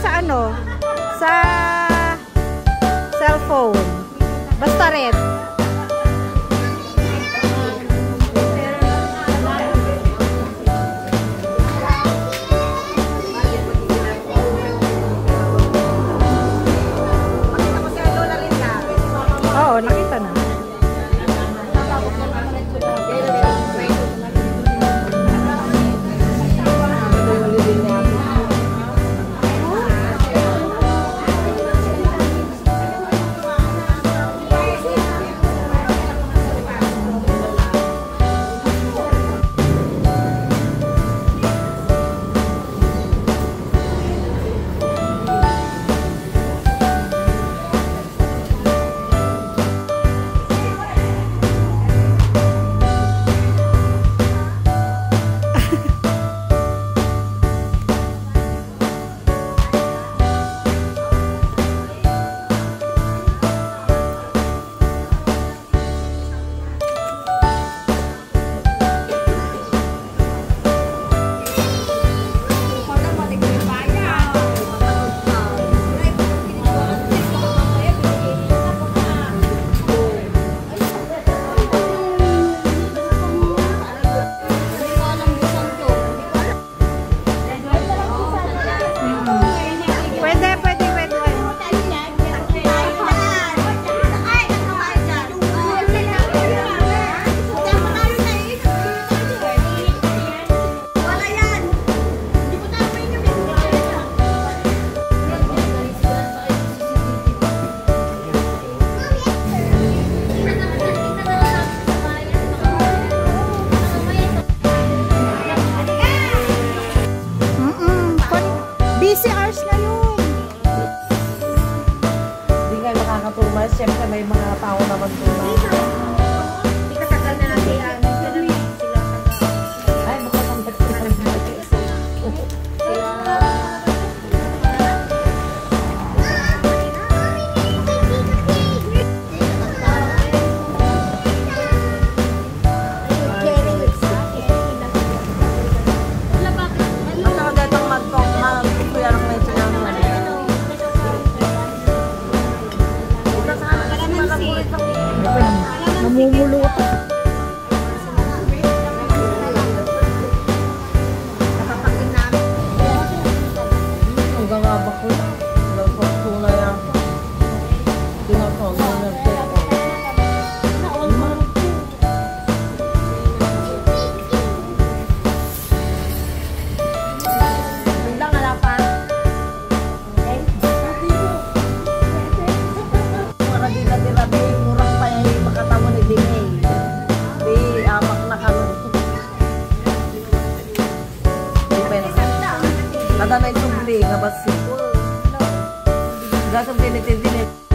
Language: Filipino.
sa ano, sa cellphone. Basta red. Busy hours ngayon. Hindi nga nakakapurma. Siyempre may mga tao naman po na. 咕噜噜。nga basipol. Gasong tinitintinit.